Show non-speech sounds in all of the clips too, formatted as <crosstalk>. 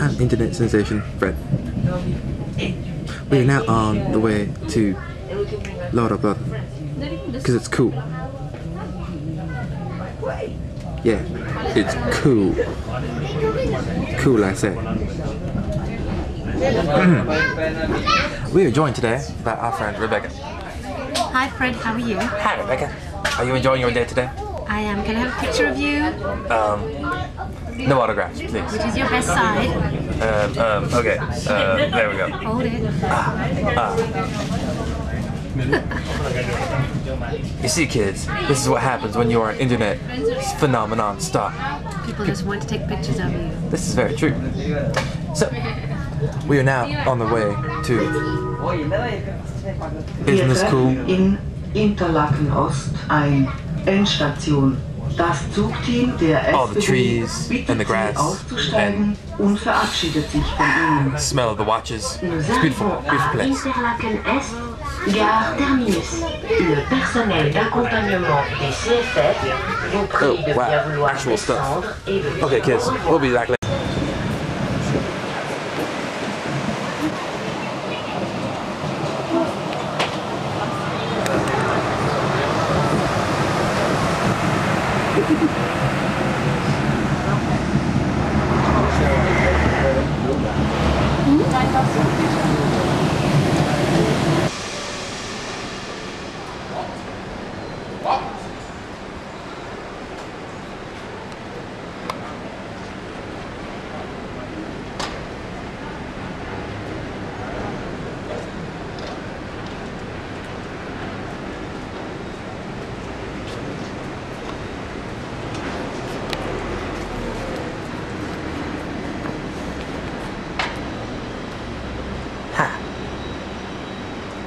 I'm <coughs> internet sensation Fred. We are now on the way to Lord of Blood because it's cool. Yeah, it's cool. Cool, I say. <coughs> we are joined today by our friend Rebecca. Hi Fred, how are you? Hi, Rebecca. Are you enjoying your day today? I am. Can I have a picture of you? Um, no autographs, please. Which is your best side? Um, um, okay, uh, there we go. Hold it. You see, kids, this is what happens when you are an internet phenomenon star. People just want to take pictures of you. This is very true. So, we are now on the way to Business School. in Interlaken Ost ein. Endstation. Das Zugteam der All the SBB trees bittet and the grass auszusteigen und verabschiedet sich von Ihnen. Smell of the watches. Nous It's beautiful, arrivons beautiful à place. Interlaken Est, gare Terminus. Le personnel d'accompagnement des CFF vous prie Oh, wow. vouloir Actual stuff. descendre et de Okay, kids, we'll be back later.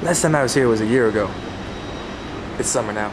Last time I was here was a year ago. It's summer now.